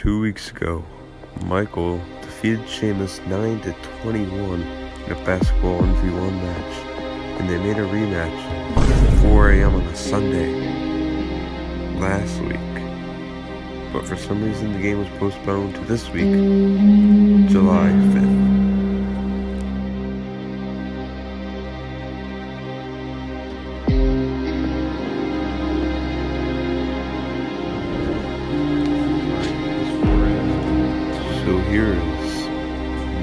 Two weeks ago, Michael defeated Seamus 9 to 21 in a basketball 1v1 match, and they made a rematch at 4 a.m. on a Sunday last week. But for some reason, the game was postponed to this week, July 5th. So here is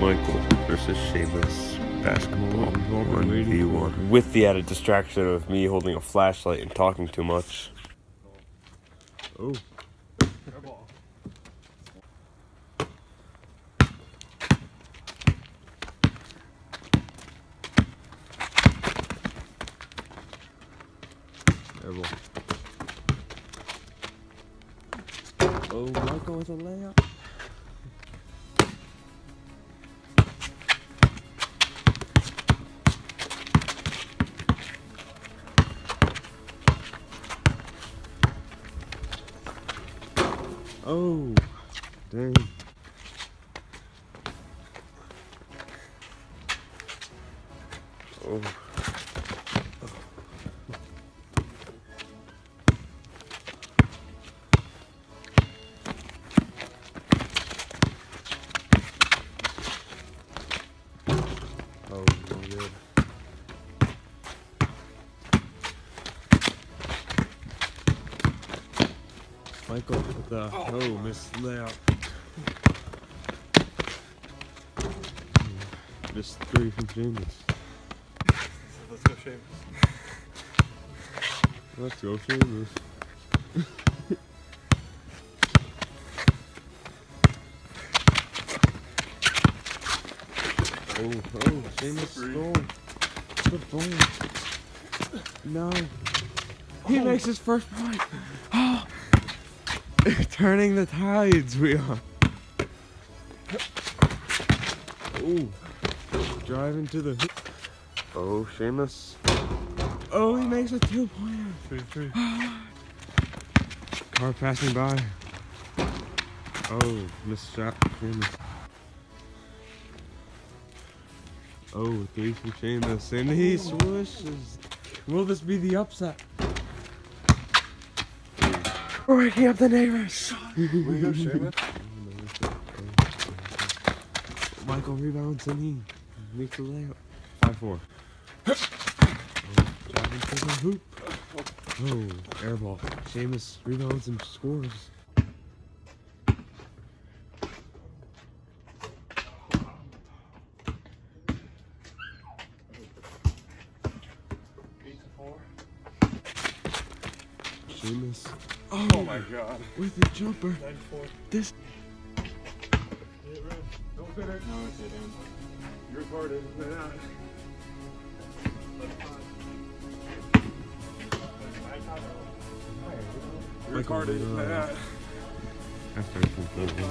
Michael versus Seamus basketball 1v1. With the added distraction of me holding a flashlight and talking too much. Oh. Airball. Oh, Michael with a layup. Oh. Oh, good. Michael with the oh, missed layup. Missed three from James. Let's go, go, Seamus. oh, oh, Seamus stole. The ball. No. He oh. makes his first point. Oh. Turning the tides, we are. Oh. Driving to the. Oh, Seamus. Oh, he makes a two pointer. Three, three. Car passing by. Oh, missed shot. Seamus. Oh, three from Seamus, and he swooshes. Will this be the upset? We're waking up the neighbors. We go, Shane. Michael rebounds and he makes a layup. Five four. Oh, the hoop. Oh, airball. Seamus rebounds and scores. Eight to four. Seamus. Oh Oh, my god. with the jumper. Nine four. This. Don't fit it. No, it didn't. You're retarded. After it's completed.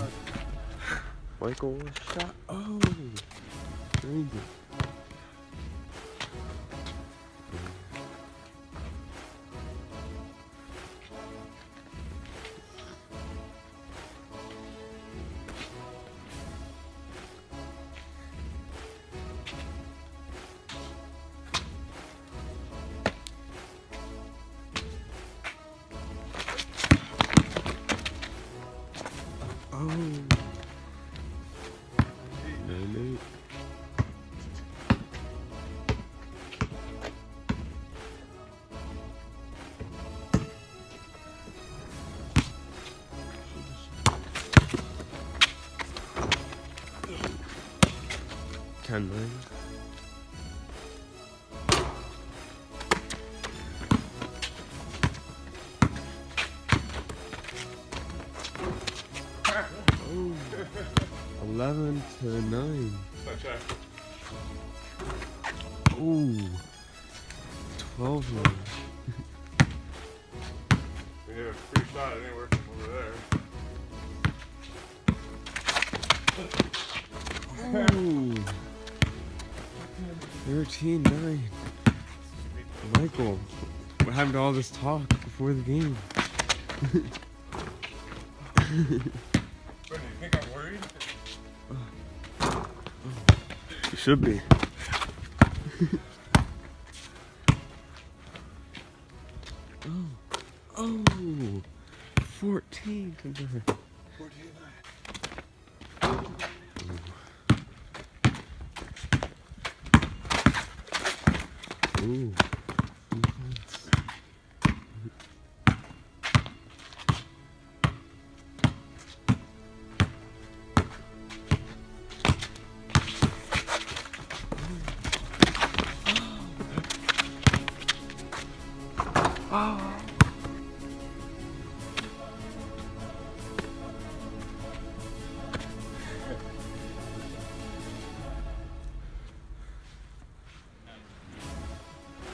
Michael Shot. Oh. Drained it. Oh. Ten nine. Oh. Eleven to nine. Sunshine. Ooh. Twelve nine. We have a free shot. It ain't working over there. Ooh. Thirteen nine. Michael, what happened to all this talk before the game? You think I'm worried? You should be. oh. Oh. 14 converted. Ooh.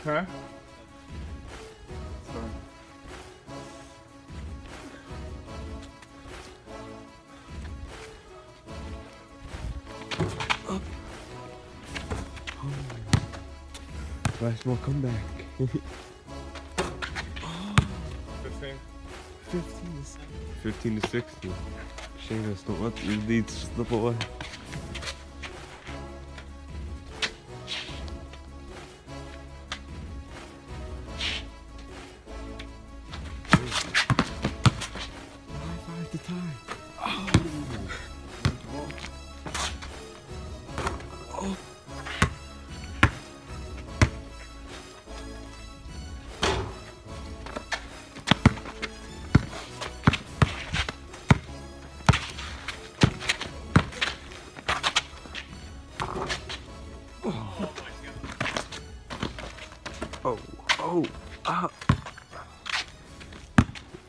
Huh? Last more comeback. 15. 15 to 15 to 16. Seamus, don't let your lead slip away.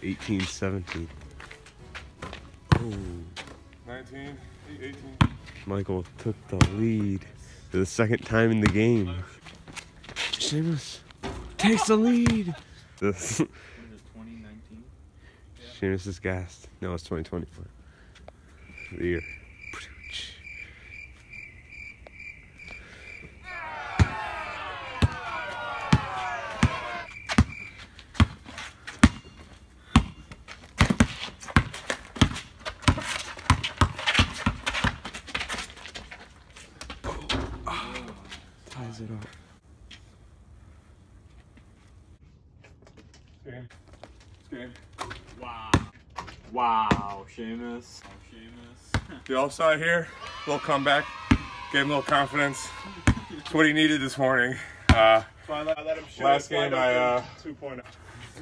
18, 17. Oh, 19. 18. Michael took the lead for the second time in the game. Seamus takes the lead. This, What is it, 2019? Seamus is gassed. No, it's 2024. The year. It up. Game. It's game. Wow. Wow, Seamus. Oh, Seamus. The offside here, little comeback, gave him a little confidence. It's what he needed this morning. Uh, last game I uh,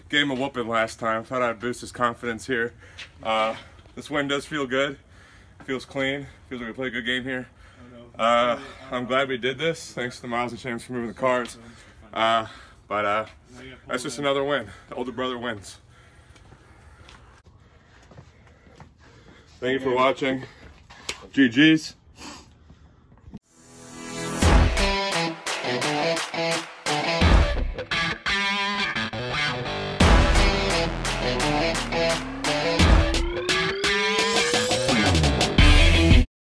gave him a whooping last time. Thought I'd boost his confidence here. Uh, this win does feel good. Feels clean. Feels like we played a good game here. Uh, I'm glad we did this. Thanks to Miles and James for moving the cars. Uh, but uh, that's just another win. The older brother wins. Thank you for watching. GG's.